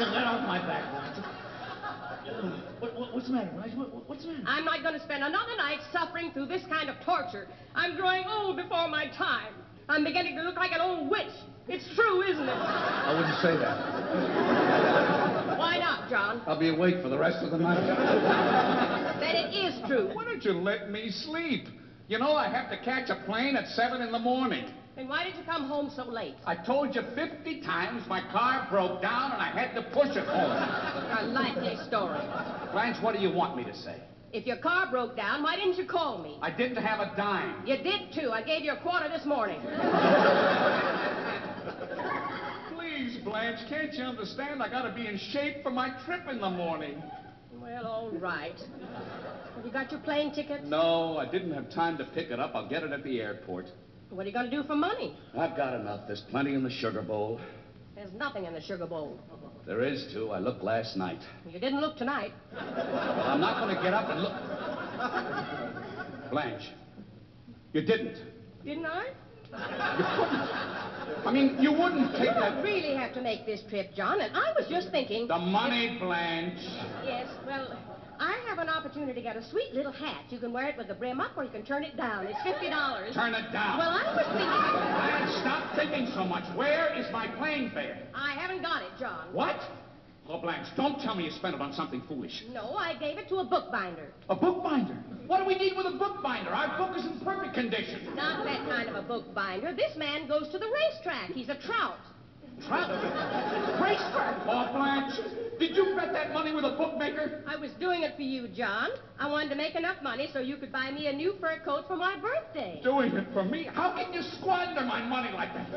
Get off my back, Blanche. What, what, what's the matter, Blanche? What, what's the matter? I'm not going to spend another night suffering through this kind of torture. I'm growing old before my time. I'm beginning to look like an old witch. It's true, isn't it? I wouldn't say that. Why not, John? I'll be awake for the rest of the night. Then it is true. Why don't you let me sleep? You know, I have to catch a plane at 7 in the morning. Then why did you come home so late? I told you 50 times my car broke down and I had to push it home. A likely story. Blanche, what do you want me to say? If your car broke down, why didn't you call me? I didn't have a dime. You did too. I gave you a quarter this morning. Please, Blanche, can't you understand? I gotta be in shape for my trip in the morning. Well, all right. Have you got your plane ticket? No, I didn't have time to pick it up. I'll get it at the airport. What are you going to do for money? I've got enough. There's plenty in the sugar bowl. There's nothing in the sugar bowl. There is, too. I looked last night. You didn't look tonight. Well, I'm not going to get up and look. Blanche, you didn't. Didn't I? You couldn't. I mean, you wouldn't take You don't that. really have to make this trip, John, and I was just thinking... The money, Blanche. Yes, well, I have an opportunity to get a sweet little hat. You can wear it with the brim up or you can turn it down. It's $50. Turn it down. Well, I was thinking... Blanche, stop thinking so much. Where is my plane fare? I haven't got it, John. What? Oh, Blanche, don't tell me you spent it on something foolish. No, I gave it to a bookbinder. A bookbinder? What do we need with a bookbinder? Our book is in perfect condition. Not that kind of a bookbinder. This man goes to the racetrack. He's a trout. Trout? Racetrack? Oh, Blanche, did you bet that money with a bookmaker? I was doing it for you, John. I wanted to make enough money so you could buy me a new fur coat for my birthday. Doing it for me? How can you squander my money like that?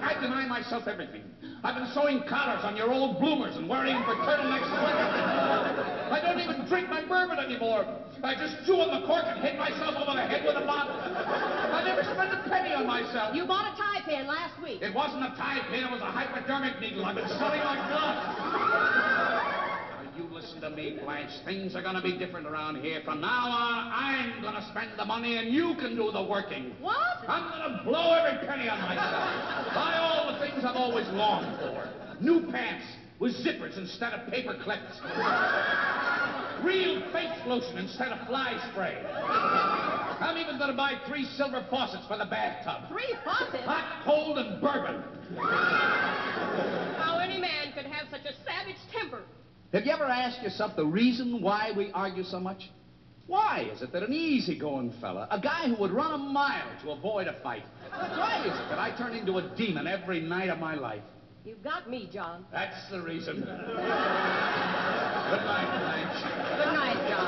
I deny myself everything. I've been sewing collars on your old bloomers and wearing them for turtlenecks and winter. I don't even drink my bourbon anymore. I just chew on the cork and hit myself over the head with a bottle. I never spent a penny on myself. You bought a tie pin last week. It wasn't a tie pin, it was a hypodermic needle. I've been sewing like. Now, you listen to me, Blanche. Things are gonna be different around here. From now on, I'm gonna spend the money and you can do the working. What? I'm gonna blow every penny on myself. Buy all the things I've always longed for. New pants with zippers instead of paper clips. Real face lotion instead of fly spray. I'm even gonna buy three silver faucets for the bathtub. Three faucets? Hot, cold, and bourbon. How any man could have such a savage temper. Have you ever asked yourself the reason why we argue so much? Why is it that an easygoing fella, a guy who would run a mile to avoid a fight, why is it that I turn into a demon every night of my life? You've got me, John. That's the reason. Good night, Blanche. Good night, John.